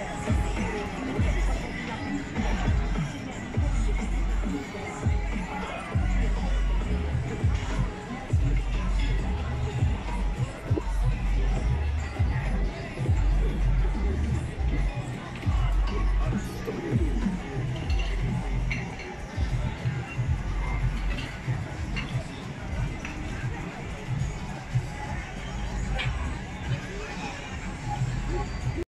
Yes.